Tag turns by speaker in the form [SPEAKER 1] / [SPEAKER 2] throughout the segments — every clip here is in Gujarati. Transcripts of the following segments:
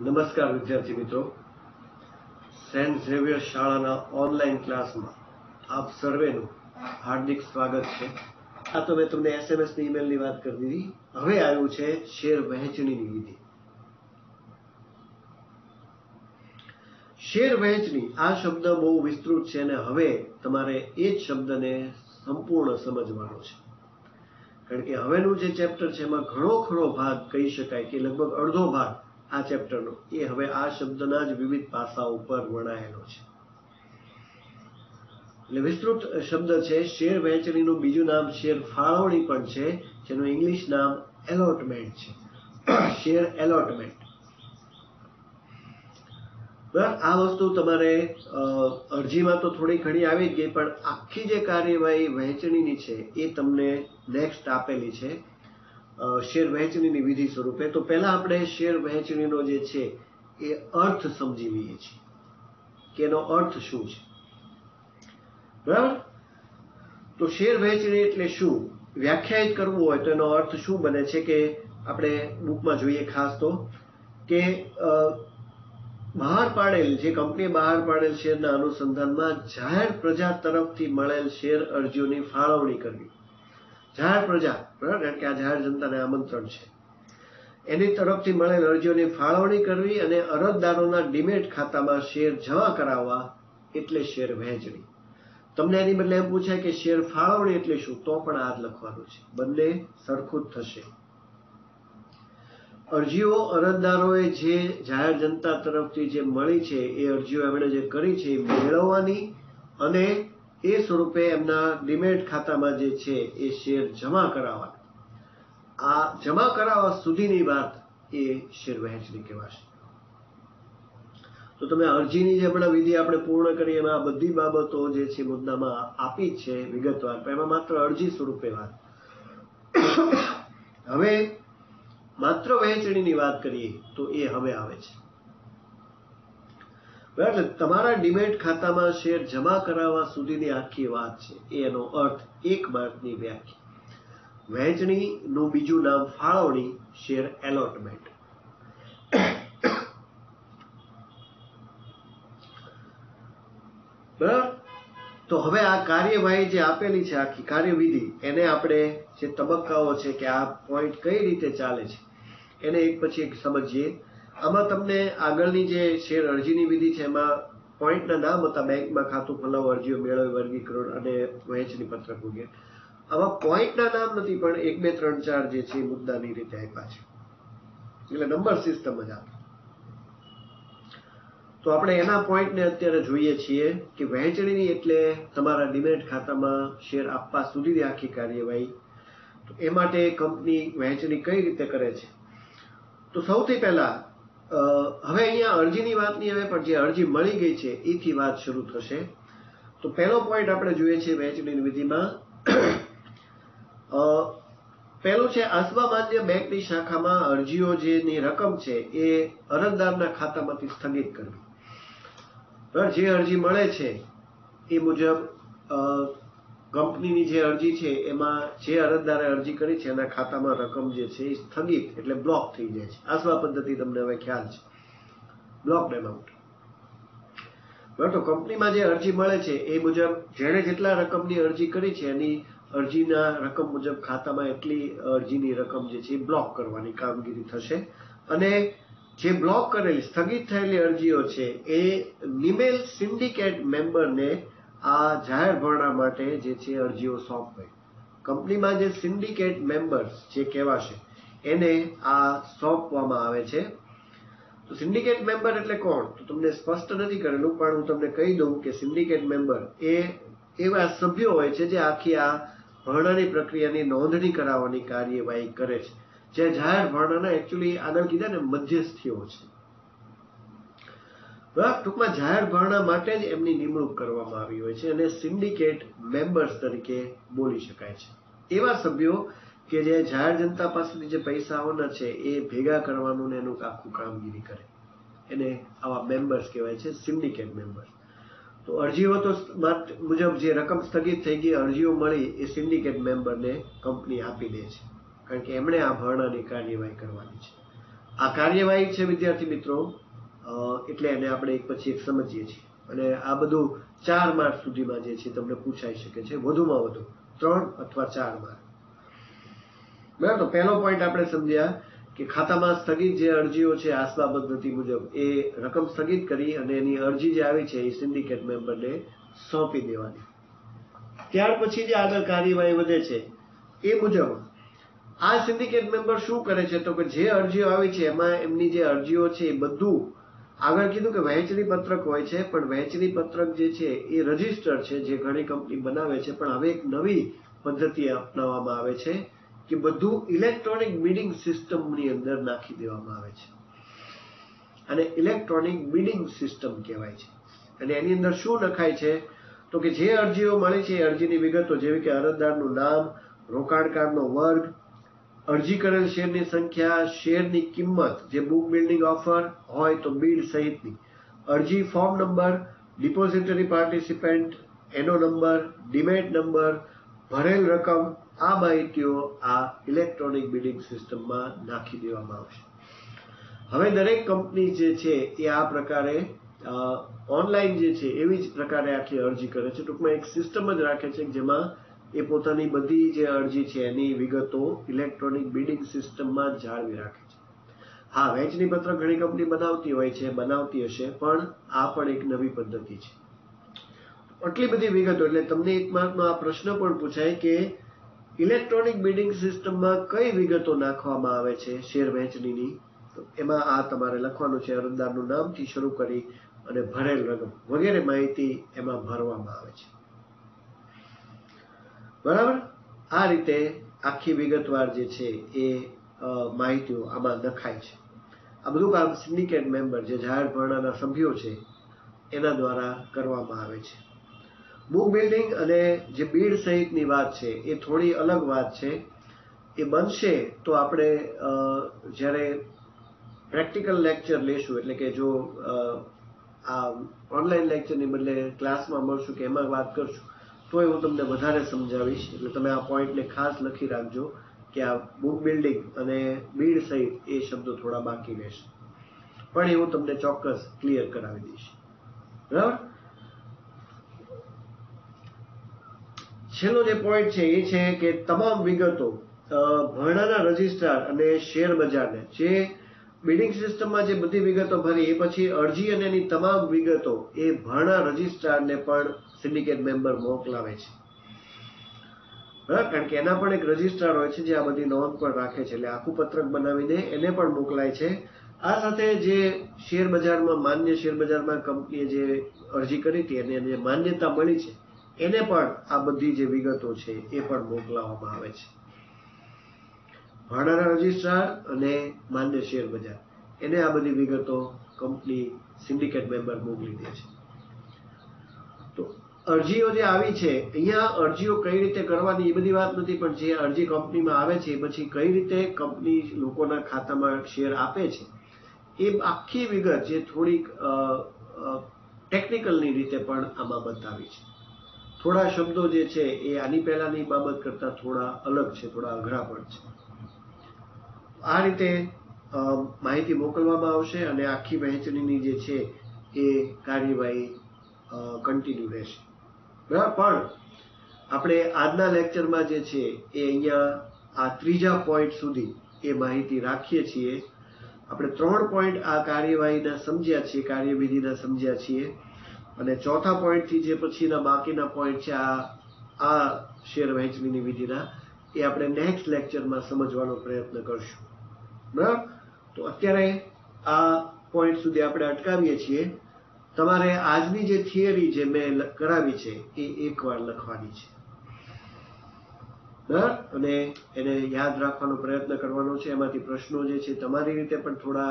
[SPEAKER 1] નમસ્કાર વિદ્યાર્થી મિત્રો. સેન્ટ ઝેવિયર શાળાના ઓનલાઈન ક્લાસમાં આપ સર્વેનું હાર્દિક સ્વાગત છે. આ તો મેં તમને એસએમએસની ઈમેલની વાત કરી દીધી. હવે આવ્યું છે શેર વહેંચણીની વિધિ. શેર વહેંચણી, આ શબ્દ બહુ વિસ્તૃત છે અને હવે તમારે એ જ શબ્દને સંપૂર્ણ સમજવાનો છે. કારણ કે હવેનું જે ચેપ્ટર છે એમાં ઘણો ખરો ભાગ કહી શકાય કે લગભગ અડધો ભાગ આ ચેપ્ટરનો. એ હવે આ શબ્દના જ વિવિધ પાસા ઉપર વણાયેલો છે. એટલે વિસ્તૃત શબ્દ છે, શેર વહેંચણીનું બીજું નામ શેર ફાળવણી પણ છે, જેનું ઇંગ્લિશ નામ એલોટમેન્ટ છે. Share allotment. બરાબર? આ વસ્તુ તમારે અરજીમાં તો થોડી ઘણી આવી જ ગઈ, પણ આખી જે કાર્યવાહી વહેંચણીની છે, એ તમને નેક્સ્ટ આપેલી છે. શેર વહેંચણીની વિધિ સ્વરૂપે. તો પહેલા આપણે શેર વહેંચણીનો જે છે, એ અર્થ સમજી લઈએ છીએ કે એનો અર્થ શું છે. બરાબર? તો શેર વહેંચણી એટલે શું? વ્યાખ્યાયિત કરવું હોય તો એનો અર્થ શું બને છે કે આપણે બુકમાં જોઈએ ખાસ તો કે બહાર પાડેલ, જે કંપનીએ બહાર પાડેલ શેરના અનુસંધાનમાં જાહેર પ્રજા તરફથી મળેલ શેર અરજીઓની ફાળવણી કરવી. જાહેર પ્રજા, બરાબર? કે આ જાહેર જનતાને આમંત્રણ છે. એની તરફથી મળેલ અરજીઓની ફાળવણી કરવી અને અરજદારોના ડીમેટ ખાતામાં શેર જમા કરાવવા એટલે શેર વહેંચણી. તમને એની બદલે એમ પૂછાય કે શેર ફાળવણી એટલે શું? તો પણ આ જ લખવાનું છે. બંને સરખું જ થશે. અરજીઓ અરજદારોએ જે જાહેર જનતા તરફથી જે મળી છે, એ અરજીઓ એમણે જે કરી છે, એ મેળવવાની અને એ સ્વરૂપે એમના ડિમેટ ખાતામાં જે છે એ શેર જમા કરાવવા. આ જમા કરાવવા સુધીની વાત એ શેર વહેંચણી કહેવાશે. તો તમે અરજીની જે હમણાં વિધિ આપણે પૂર્ણ કરી એમાં બધી બાબતો જે છે મુદ્દામાં આપી છે વિગતવાર એમાં માત્ર અરજી સ્વરૂપે વાત. હવે માત્ર વહેંચણીની વાત કરીએ તો એ હવે આવે છે. બરાબર તમારા ડિમેટ ખાતામાં શેર જમા કરાવવા સુધીની આખી વાત છે. એનો અર્થ એક માર્કની વ્યાખ્યા. વહેંચણીનું બીજું નામ ફાળવણી, શેર એલોટમેન્ટ. બરાબર? તો હવે આ કાર્યવાહી જે આપેલી છે, આખી કાર્યવિધિ, એને આપણે જે તબક્કાઓ છે કે આ પોઈન્ટ કઈ રીતે ચાલે છે, એને એક પછી એક સમજીએ. આમાં તમને આગળની જે શેર અરજીની વિધિ છે, એમાં પોઈન્ટના નામ હતા, બેંકમાં ખાતું ખોલાવો, અરજીઓ મેળવી વર્ગીકરણ અને વહેંચણી પત્રક વગેરે. આમાં પોઈન્ટના નામ નથી, પણ એક, બે, ત્રણ, ચાર જે છે મુદ્દાની રીતે આપ્યા છે. એટલે નંબર સિસ્ટમ જ આપે. તો આપણે એના પોઈન્ટને અત્યારે જોઈએ છીએ કે વહેંચણીની એટલે તમારા ડિમેટ ખાતામાં શેર આપવા સુધીની આખી કાર્યવાહી. તો એ માટે કંપની વહેંચણી કઈ રીતે કરે છે? તો સૌથી પહેલા હવે અહીંયા અરજીની વાત નહીં હવે પણ જે અરજી મળી ગઈ છે, એથી વાત શરૂ થશે. તો પહેલો પોઈન્ટ આપણે જોઈએ છીએ વહેંચણીની વિધિમાં. પહેલું છે આસવામાન્ય બેંકની શાખામાં અરજીઓ જેની રકમ છે, એ અરજદારના ખાતામાંથી સ્થગિત કરવી. જે અરજી મળે છે, એ મુજબ કંપનીની જે અરજી છે, એમાં જે અરજદારે અરજી કરી છે, એના ખાતામાં રકમ જે છે એ સ્થગિત એટલે બ્લોક થઈ જાય છે. આસવા પદ્ધતિ તમને હવે ખ્યાલ છે. બ્લોક એમાઉન્ટ બરાબર કંપનીમાં જે અરજી મળે છે, એ મુજબ જેણે જેટલા રકમની અરજી કરી છે, એની અરજીના રકમ મુજબ ખાતામાં એટલી અરજીની રકમ જે છે એ બ્લોક કરવાની કામગીરી થશે. અને જે બ્લોક કરેલી, સ્થગિત થયેલી અરજીઓ છે, એ નિમેલ સિન્ડિકેટ મેમ્બરને આ જાહેર ભરણા માટે જે છે અરજીઓ સોંપવી કંપનીમાં જે સિન્ડિકેટ મેમ્બર્સ જે કહેવાશે, એને આ સોંપવામાં આવે છે. તો સિન્ડિકેટ મેમ્બર એટલે કોણ? તો તમને સ્પષ્ટ નથી કરેલું, પણ હું તમને કહી દઉં કે સિન્ડિકેટ મેમ્બર એ એવા સભ્યો હોય છે જે આખી આ ભરણાની પ્રક્રિયાની નોંધણી કરાવવાની કાર્યવાહી કરે છે. જે જાહેર ભરણાના એકચ્યુઅલી આગળ કીધા ને મધ્યસ્થીઓ છે. ટૂંકમાં જાહેર ભરણા માટે જ એમની નિમણૂક કરવામાં આવી હોય છે અને સિન્ડિકેટ મેમ્બર્સ તરીકે બોલી શકાય છે. એવા સભ્યો કે જે જાહેર જનતા પાસેથી જે પૈસાઓના છે એ ભેગા કરવાનું ને એનું આખું કામગીરી કરે. એને આવા મેમ્બર્સ કહેવાય છે, સિન્ડિકેટ મેમ્બર્સ. તો અરજીઓ તો મુજબ જે રકમ સ્થગિત થઈ ગઈ, અરજીઓ મળી એ સિન્ડિકેટ મેમ્બરને કંપની આપી દે છે. કારણ કે એમણે આ ભરણાની કાર્યવાહી કરવાની છે. આ કાર્યવાહી છે, વિદ્યાર્થી મિત્રો એટલે એને આપણે એક પછી એક સમજીએ છીએ. અને આ બધું ચાર માર્ક સુધીમાં જે છે તમને પૂછાઈ શકે છે. વધુમાં વધુ ત્રણ અથવા ચાર માર્ક. બરાબર, તો પહેલો પોઈન્ટ આપણે સમજ્યા કે ખાતામાં સ્થગિત જે અરજીઓ છે આસવા પદ્ધતિ મુજબ એ રકમ સ્થગિત કરી અને એની અરજી જે આવી છે એ સિન્ડિકેટ મેમ્બરને સોંપી દેવાની. ત્યાર પછી જે આગળ કાર્યવાહી વધે છે એ મુજબ આ સિન્ડિકેટ મેમ્બર શું કરે છે? તો કે જે અરજીઓ આવી છે એમાં એમની જે અરજીઓ છે એ બધું આગળ કીધું કે વહેંચણી પત્રક હોય છે, પણ વહેંચણી પત્રક જે છે એ રજિસ્ટર છે, જે ઘણી કંપની બનાવે છે, પણ હવે એક નવી પદ્ધતિ અપનાવવામાં આવે છે કે બધું ઇલેક્ટ્રોનિક બિડિંગ સિસ્ટમની અંદર નાખી દેવામાં આવે છે. અને ઇલેક્ટ્રોનિક બિડિંગ સિસ્ટમ કહેવાય છે. અને એની અંદર શું લખાય છે? તો કે જે અરજીઓ મળી છે એ અરજીની વિગતો જેવી કે અરજદારનું નામ, રોકાણકારનો વર્ગ અરજી કરેલ શેરની સંખ્યા, શેરની કિંમત, જે બુક બિલ્ડિંગ ઓફર હોય તો બિલ સહિતની. અરજી ફોર્મ નંબર ડિપોઝિટરી પાર્ટિસિપેન્ટ એનો નંબર ડિમેટ નંબર ભરેલ રકમ, આ માહિતીઓ આ ઇલેક્ટ્રોનિક બિલિંગ સિસ્ટમમાં નાખી દેવામાં આવશે. હવે દરેક કંપની જે છે એ આ પ્રકારે ઓનલાઈન જે છે એવી જ પ્રકારે આખી અરજી કરે છે. ટૂંકમાં એક સિસ્ટમ જ રાખે છે જેમાં એ પોતાની બધી જે અરજી છે, એની વિગતો ઇલેક્ટ્રોનિક બિડિંગ સિસ્ટમમાં જાળવી રાખે છે. હા વહેંચણી પત્ર ઘણી કંપની બનાવતી હોય છે, બનાવતી હશે, પણ આ પણ એક નવી પદ્ધતિ છે. આટલી બધી વિગતો, એટલે તમને એક માર્કનો આ પ્રશ્ન પણ પૂછાય કે ઇલેક્ટ્રોનિક બિડિંગ સિસ્ટમમાં કઈ વિગતો નાખવામાં આવે છે, શેર વહેંચણીની તો એમાં આ તમારે લખવાનું છે, અરજદારનું નામથી શરૂ કરી અને ભરેલ રકમ વગેરે માહિતી એમાં ભરવામાં આવે છે. બરાબર? આ રીતે આખી વિગતવાર જે છે એ માહિતીઓ આમાં નખાય છે. આ બધું કામ સિન્ડિકેટ મેમ્બર જે જાહેર ભરણાના સભ્યો છે, એના દ્વારા કરવામાં આવે છે. બુક બિલ્ડિંગ અને જે બીડ સહિતની વાત છે, એ થોડી અલગ વાત છે. એ બનશે તો આપણે જ્યારે પ્રેક્ટિકલ લેક્ચર લેશું, એટલે કે જો આ ઓનલાઈન લેક્ચરની બદલે ક્લાસમાં મળશું કે એમાં વાત કરશું તોય હું તમને વધારે સમજાવીશ. એટલે તમે આ પોઈન્ટને ખાસ લખી રાખજો કે આ બુક બિલ્ડિંગ અને બીડ સહિત એ શબ્દો થોડા બાકી રહેશે. પણ એ હું તમને ચોક્કસ ક્લિયર કરાવી દઈશ. બરાબર? છેલ્લો જે પોઈન્ટ છે એ છે કે તમામ વિગતો ભરણાના રજિસ્ટ્રાર અને શેર બજારને જે બિડિંગ સિસ્ટમમાં જે બધી વિગતો ભરી, એ પછી અરજી અને એની તમામ વિગતો એ ભરણા રજિસ્ટ્રારને પણ સિન્ડિકેટ મેમ્બર મોકલાવે છે. કારણ કે એના પણ એક રજિસ્ટ્રાર હોય છે જે આ બધી નોંધ પણ રાખે છે. એટલે આખું પત્રક બનાવીને એને પણ મોકલાય છે. આ સાથે જે શેર બજારમાં, માન્ય શેર બજારમાં કંપનીએ જે અરજી કરી હતી અને એને જે માન્યતા મળી છે, એને પણ આ બધી જે વિગતો છે એ પણ મોકલાવવામાં આવે છે. ભાડાના રજિસ્ટ્રાર અને માન્ય શેર બજાર. એને આ બધી વિગતો કંપની સિન્ડિકેટ મેમ્બર મોકલી દે છે. તો અરજીઓ જે આવી છે, અહીંયા અરજીઓ કઈ રીતે કરવાની એ બધી વાત નથી, પણ જે અરજી કંપનીમાં આવે છે પછી કઈ રીતે કંપની લોકોના ખાતામાં શેર આપે છે, એ આખી વિગત જે થોડીક ટેકનિકલની રીતે પણ આમાં બતાવી છે. થોડા શબ્દો જે છે, એ આની પહેલાની બાબત કરતા થોડા અલગ છે, થોડા અઘરા પણ છે. આ રીતે માહિતી મોકલવામાં આવશે અને આખી વહેંચણીની જે છે એ કાર્યવાહી કન્ટિન્યુ રહેશે. બરાબર? પણ આપણે આજના લેક્ચરમાં જે છે એ અહીંયા આ ત્રીજા પોઈન્ટ સુધી એ માહિતી રાખીએ છીએ. આપણે ત્રણ પોઈન્ટ આ કાર્યવાહીના સમજ્યા છીએ, કાર્યવિધિના સમજ્યા છીએ. અને ચોથા પોઈન્ટથી જે પછીના બાકીના પોઈન્ટ છે આ આ શેર વહેંચણીની વિધિના, એ આપણે નેક્સ્ટ લેક્ચરમાં સમજવાનો પ્રયત્ન કરશું. બરાબર? તો અત્યારે આ પોઈન્ટ સુધી આપણે અટકાવીએ છીએ. તમારે આજની જે થિયરી જે મેં કરાવી છે, એ એકવાર લખવાની છે. બરાબર? અને એને યાદ રાખવાનો પ્રયત્ન કરવાનો છે. એમાંથી પ્રશ્નો જે છે, તમારી રીતે પણ થોડા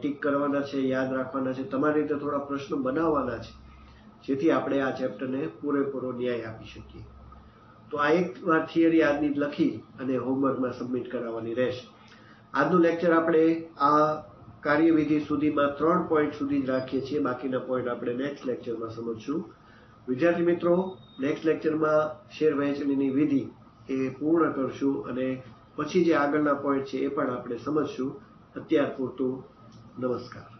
[SPEAKER 1] ટીક કરવાના છે, યાદ રાખવાના છે. તમારી રીતે થોડા પ્રશ્નો બનાવવાના છે, જેથી આપણે આ ચેપ્ટરને પૂરેપૂરો ન્યાય આપી શકીએ. તો આ એક વાર થિયરી આજની લખી અને હોમવર્કમાં સબમિટ કરાવવાની રહેશે. આજનું લેક્ચર આપણે આ કાર્યવિધિ સુધીમાં ત્રણ પોઈન્ટ સુધી જ રાખીએ છીએ. બાકીના પોઈન્ટ આપણે નેક્સ્ટ લેક્ચરમાં સમજશું. વિદ્યાર્થી મિત્રો નેક્સ્ટ લેક્ચરમાં શેર વહેંચણીની વિધિ એ પૂર્ણ કરશું અને પછી જે આગળના પોઈન્ટ છે એ પણ આપણે સમજશું. અત્યાર પૂરતું. નમસ્કાર.